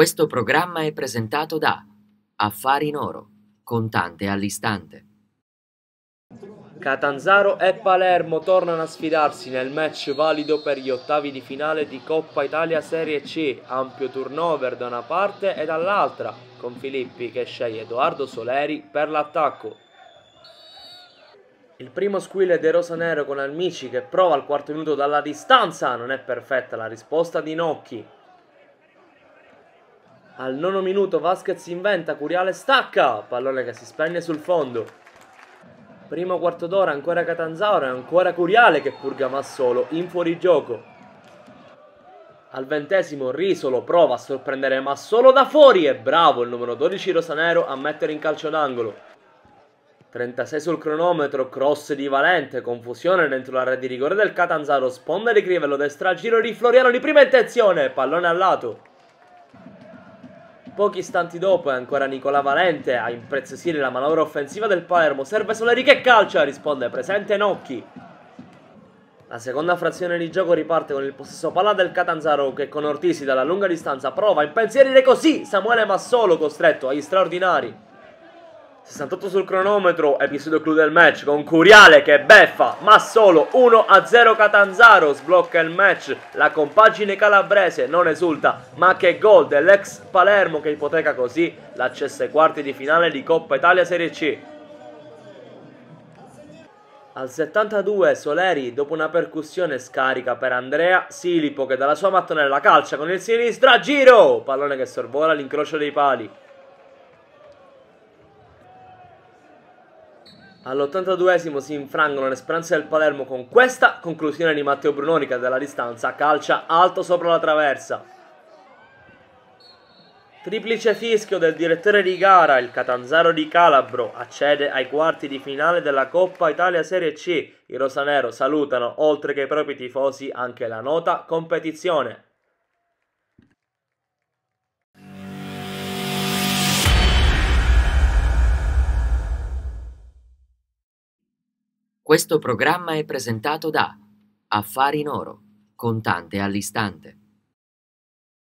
Questo programma è presentato da Affari in Oro, contante all'istante. Catanzaro e Palermo tornano a sfidarsi nel match valido per gli ottavi di finale di Coppa Italia Serie C, ampio turnover da una parte e dall'altra, con Filippi che sceglie Edoardo Soleri per l'attacco. Il primo squill è De Rosanero con Almici che prova al quarto minuto dalla distanza, non è perfetta la risposta di Nocchi. Al nono minuto Vasquez inventa, Curiale stacca, pallone che si spegne sul fondo. Primo quarto d'ora ancora Catanzaro e ancora Curiale che purga Massolo in fuorigioco. Al ventesimo Risolo prova a sorprendere Massolo da fuori e bravo il numero 12 Rosanero a mettere in calcio d'angolo. 36 sul cronometro, cross di Valente, confusione dentro la rete di rigore del Catanzaro, sponda di Crivello, destra giro di Floriano di prima intenzione, pallone al lato. Pochi istanti dopo è ancora Nicola Valente a impreziosire la manovra offensiva del Palermo. Serve Soleri che calcia, risponde presente Nocchi. La seconda frazione di gioco riparte con il possesso palla del Catanzaro che con Ortisi dalla lunga distanza prova a impensierire così Samuele Massolo costretto agli straordinari. 68 sul cronometro, episodio clou del match con Curiale che beffa, ma solo 1-0 Catanzaro sblocca il match. La compagine calabrese non esulta, ma che gol dell'ex Palermo che ipoteca così l'accesso ai quarti di finale di Coppa Italia Serie C. Al 72 Soleri, dopo una percussione scarica per Andrea Silipo che dalla sua mattonella calcia con il sinistro a giro, pallone che sorvola l'incrocio dei pali. All'82esimo si infrangono le speranze del Palermo con questa conclusione di Matteo Brunoni che dalla distanza calcia alto sopra la traversa. Triplice fischio del direttore di gara, il Catanzaro di Calabro, accede ai quarti di finale della Coppa Italia Serie C. I rosanero salutano, oltre che i propri tifosi, anche la nota competizione. Questo programma è presentato da Affari in Oro, contante all'istante.